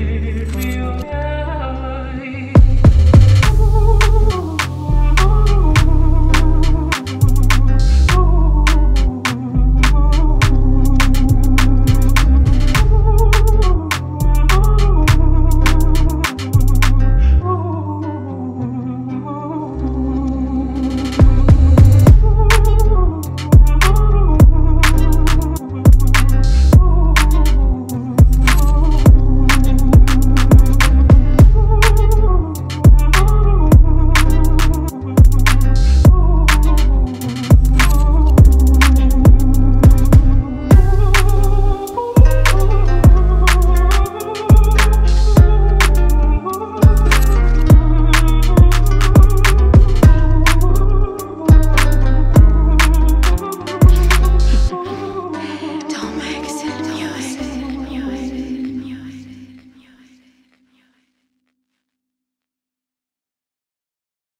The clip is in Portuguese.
here.